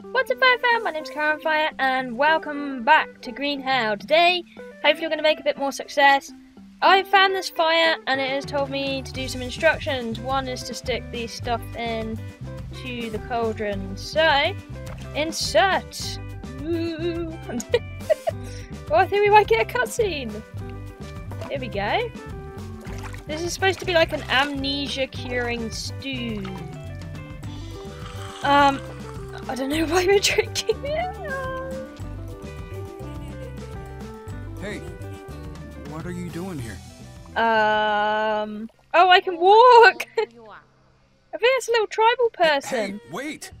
What's up, Fire Fan? My name's KiahOnFire, and welcome back to Green Hell. Today, hopefully, we're going to make a bit more success. I found this fire, and it has told me to do some instructions. One is to stick the stuff in to the cauldron. So, insert. Ooh. oh, I think we might get a cutscene. Here we go. This is supposed to be like an amnesia curing stew. Um, I don't know why we're drinking it. Hey, what are you doing here? Um. Oh, I can walk. I think it's a little tribal person. Hey, wait!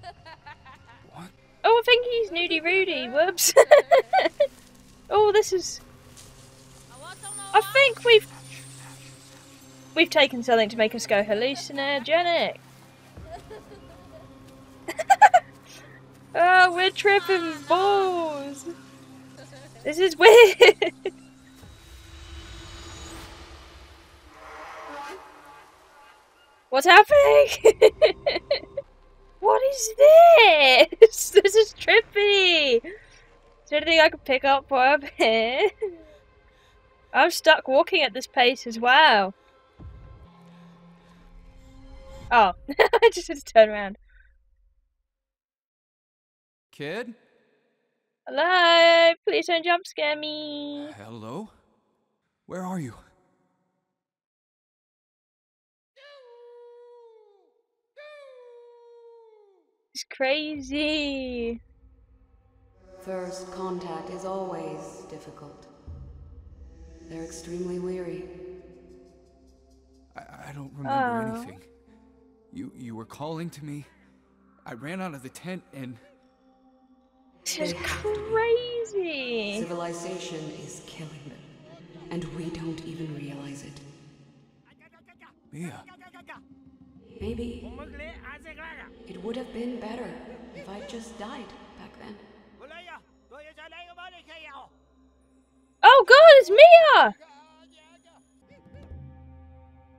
What? Oh, I think he's Nudie Rudy. Whoops. oh, this is. I think we've we've taken something to make us go hallucinogenic. Oh, we're tripping balls. This is weird. What's happening? what is this? This is trippy. Is there anything I can pick up for up here? I'm stuck walking at this pace as well. Oh, I just had to turn around. Kid? Hello, please don't jump scare me. Hello? Where are you? It's crazy. First contact is always difficult. They're extremely weary. I, I don't remember Oh. anything. You you were calling to me. I ran out of the tent and This is They have to be. crazy. Civilization is killing them, and we don't even realize it. Mia. Maybe it would have been better if I'd just died back then. Oh god, it's Mia!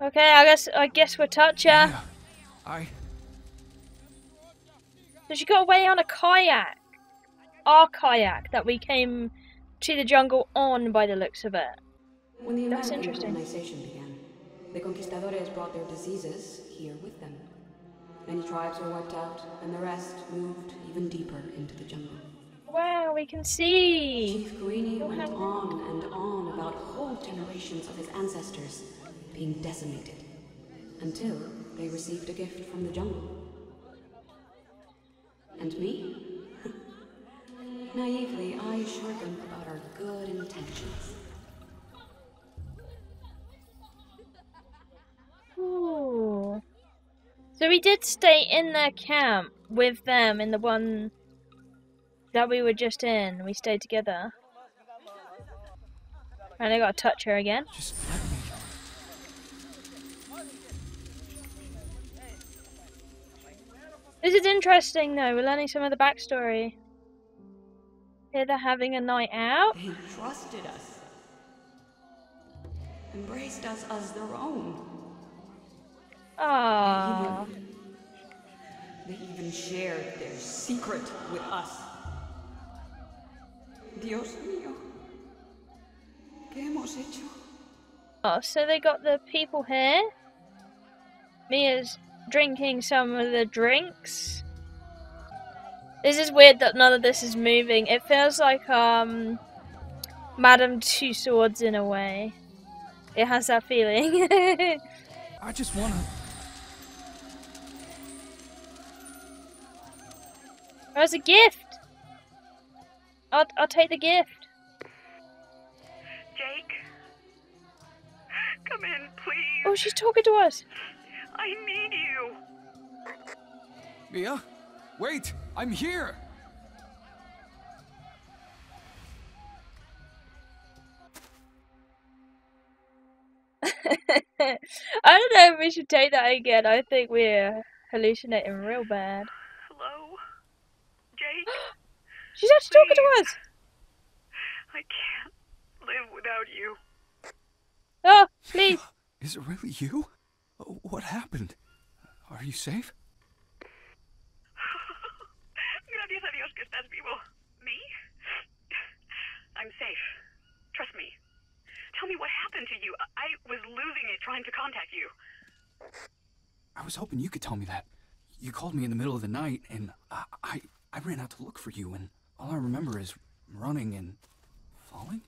Okay, I guess I guess we're toucher. Mia. I So she got away on a kayak. Our kayak that we came to the jungle on by the looks of it. When the That's American interesting. colonization began, the conquistadores brought their diseases here with them. Many tribes were wiped out, and the rest moved even deeper into the jungle. Wow, we can see. Chief Guini went on and on about whole generations of his ancestors being decimated, until they received a gift from the jungle. And me? Naively, I assured them about our good intentions. Ooh. So we did stay in their camp with them in the one that we were just in. We stayed together. And I gotta touch her again. just let me. This is interesting though, we're learning some of the backstory. They're having a night out. They trusted us, embraced us as their own. Ah. Aww. Even, they even shared their secret with us. Dios mío. ¿Qué hemos hecho? Oh, so they got the people here. Mia's drinking some of the drinks. This is weird that none of this is moving. It feels like um Madame Two Swords in a way. It has that feeling. I just wanna. There's a gift. I'll I'll take the gift. Jake? Come in, please. Oh, she's talking to us. I need you. Mia? Wait! I'm here! I don't know if we should take that again. I think we're hallucinating real bad. Hello? Jake? She's actually talking to us. I can't live without you. Oh, please. Is it really you? What happened? Are you safe? such people. Me? I'm safe. Trust me. Tell me what happened to you. I was losing it trying to contact you. I was hoping you could tell me that. You called me in the middle of the night, and I, I, I ran out to look for you, and all I remember is running and falling.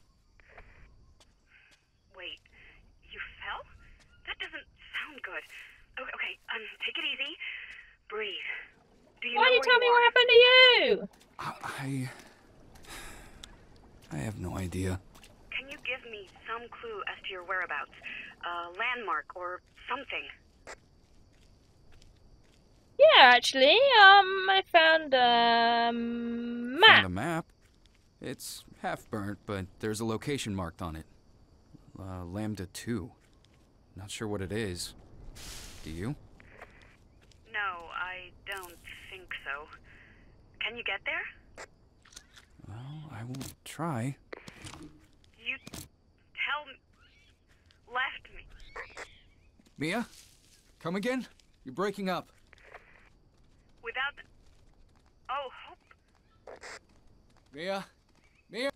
Wait, you fell? That doesn't sound good. Okay, okay um, take it easy. Breathe. Do you Why did you tell you me are? what happened to you? I, I, I have no idea. Can you give me some clue as to your whereabouts? A landmark or something? Yeah, actually, um, I found a map. Found a map. It's half burnt, but there's a location marked on it. Uh, Lambda 2. Not sure what it is. Do you? No, I don't think so. Can you get there? Well, I will try. You tell me. Left me. Mia? Come again? You're breaking up. Without. The... Oh, hope. Mia? Mia?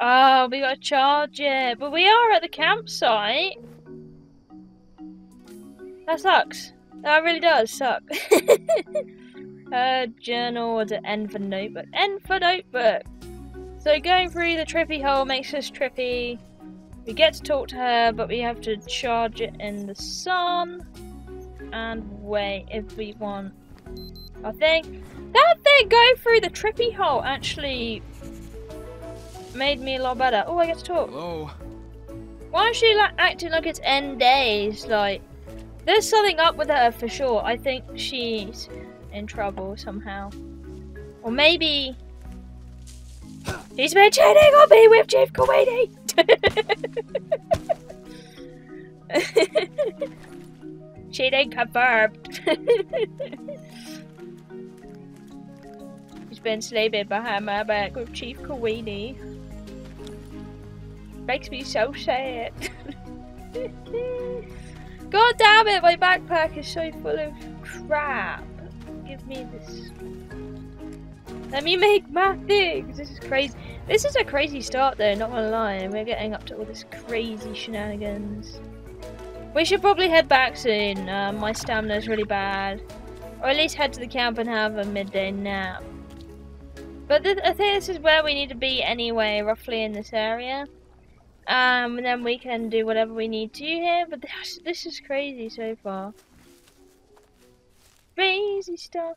Oh, we gotta charge it. But we are at the campsite. That sucks. That really does suck. Her journal was an N for notebook. N for notebook. So going through the trippy hole makes us trippy. We get to talk to her, but we have to charge it in the sun. And wait if we want. I think that thing go through the trippy hole actually made me a lot better. Oh, I get to talk. Hello? Why is she like acting like it's end days? Like, there's something up with her for sure. I think she's in trouble somehow, or maybe he's been cheating on me with Chief Kawini. cheating confirmed. he's been sleeping behind my back with Chief Kawini. Makes me so sad. God damn it, my backpack is so full of crap. Give me this. Let me make my things. This is crazy. This is a crazy start though, not gonna lie. We're getting up to all this crazy shenanigans. We should probably head back soon. Uh, my stamina's really bad. Or at least head to the camp and have a midday nap. But th I think this is where we need to be anyway, roughly in this area. Um, and then we can do whatever we need to here. But this, this is crazy so far. Crazy stuff.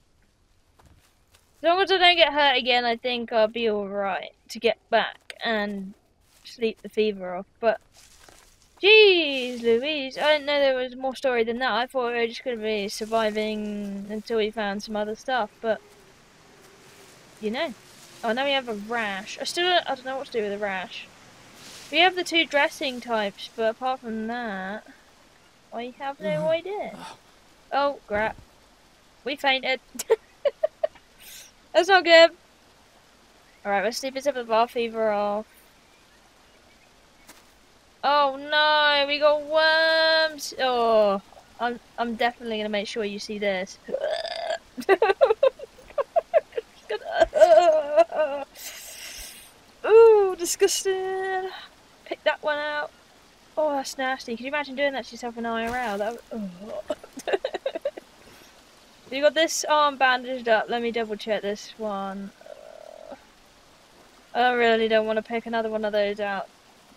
As long as I don't get hurt again, I think I'll be alright to get back and sleep the fever off. But, jeez Louise, I didn't know there was more story than that. I thought we were just going to be surviving until we found some other stuff. But, you know. Oh, now we have a rash. I still don't, I don't know what to do with a rash. We have the two dressing types, but apart from that, I have no mm-hmm. idea. Ah. Oh, crap. We fainted. That's not good. Alright, let's sleep until the bar fever off. Oh no, we got worms. Oh, I'm I'm definitely gonna make sure you see this. Ooh, disgusting. Pick that one out. Oh, that's nasty. Can you imagine doing that to yourself in IRL? That oh. You got this arm bandaged up. Let me double check this one. I really don't want to pick another one of those out.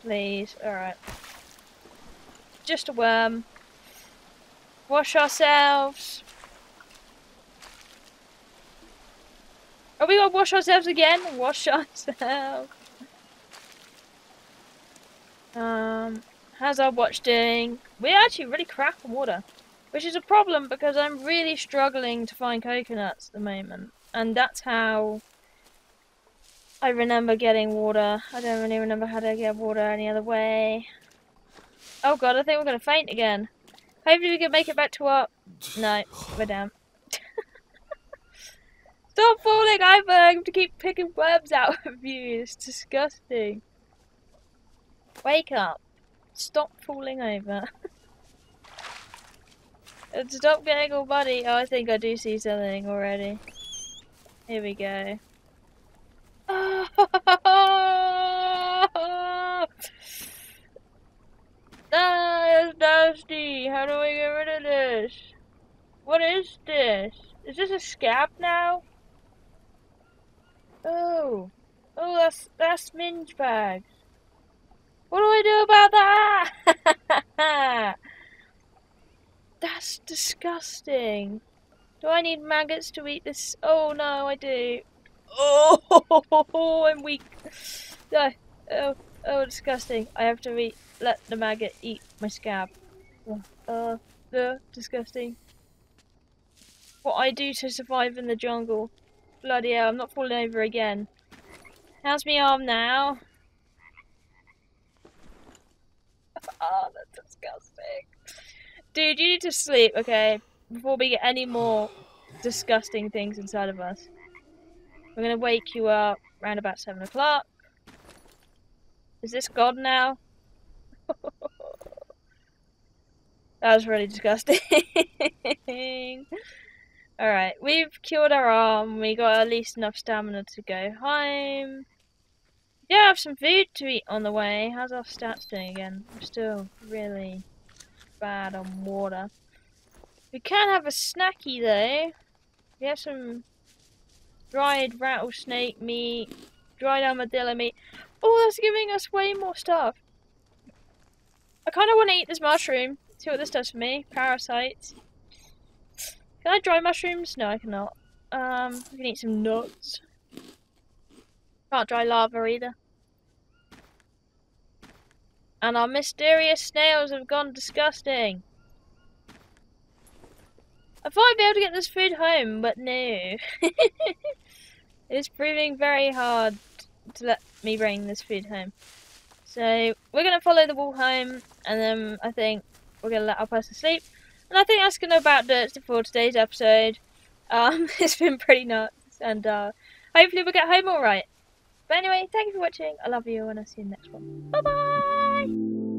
Please. Alright. Just a worm. Wash ourselves. Are we gonna wash ourselves again? Wash ourselves. Um, how's our watch doing? We're actually really crap on water, which is a problem because I'm really struggling to find coconuts at the moment, and that's how I remember getting water. I don't really remember how to get water any other way. Oh god, I think we're gonna faint again. Hopefully we can make it back to our... No, we're down. Stop falling over! I have to keep picking worms out of you. It's disgusting. Wake up. Stop falling over. stop getting all muddy. Oh, I think I do see something already. Here we go. Ah, it's dusty. How do I get rid of this? What is this? Is this a scab now? Oh. Oh, that's, that's minge bags. What do I do about that? that's disgusting. Do I need maggots to eat this? Oh no, I do. Oh, I'm weak. No. Oh, oh, disgusting. I have to eat. Let the maggot eat my scab. Uh, uh, disgusting. What I do to survive in the jungle. Bloody hell, I'm not falling over again. How's my arm now? oh, that's disgusting. Dude, you need to sleep, okay? Before we get any more disgusting things inside of us. We're gonna wake you up around about 7 o'clock. Is this God now? that was really disgusting. Alright, we've cured our arm. We got at least enough stamina to go home. Do have some food to eat on the way. How's our stats doing again? I'm still really bad on water. We can have a snacky though. We have some dried rattlesnake meat, dried armadillo meat. Oh, that's giving us way more stuff. I kind of want to eat this mushroom. See what this does for me. Parasites. Can I dry mushrooms? No, I cannot. Um, I can eat some nuts. Can't dry larva either. And our mysterious snails have gone disgusting. I thought I'd be able to get this food home, but no. it's proving very hard to let me bring this food home. So we're gonna follow the wall home, and then I think we're gonna let our person sleep. And I think that's gonna about do it for today's episode. Um, it's been pretty nuts, and uh, hopefully we'll get home alright. But anyway, thank you for watching. I love you, and I'll see you in the next one. Bye bye.